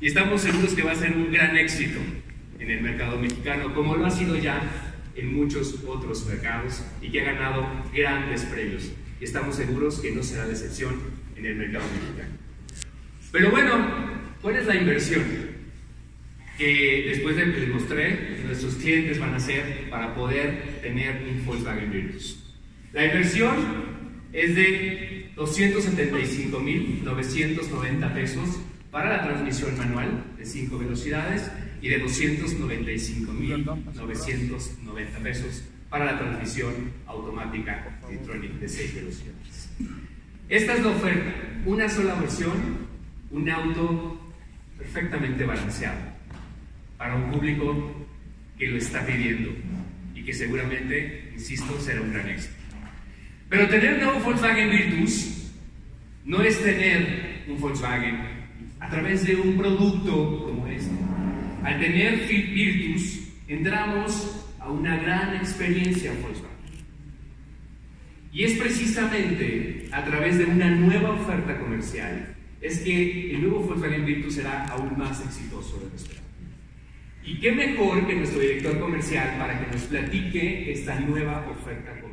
y estamos seguros que va a ser un gran éxito en el mercado mexicano, como lo ha sido ya en muchos otros mercados y que ha ganado grandes premios. Y estamos seguros que no será la excepción en el mercado mexicano. Pero bueno, ¿cuál es la inversión que después de que les mostré nuestros clientes van a hacer para poder tener un Volkswagen Virtus? La inversión es de 275.990 pesos para la transmisión manual de 5 velocidades y de 295.990 pesos para la transmisión automática de 6 velocidades. Esta es la oferta, una sola versión, un auto perfectamente balanceado para un público que lo está pidiendo y que seguramente, insisto, será un gran éxito. Pero tener un nuevo Volkswagen Virtus no es tener un Volkswagen a través de un producto como este. Al tener Virtus, entramos a una gran experiencia Volkswagen. Y es precisamente a través de una nueva oferta comercial es que el nuevo Volkswagen Virtus será aún más exitoso de lo esperado. Y qué mejor que nuestro director comercial para que nos platique esta nueva oferta comercial.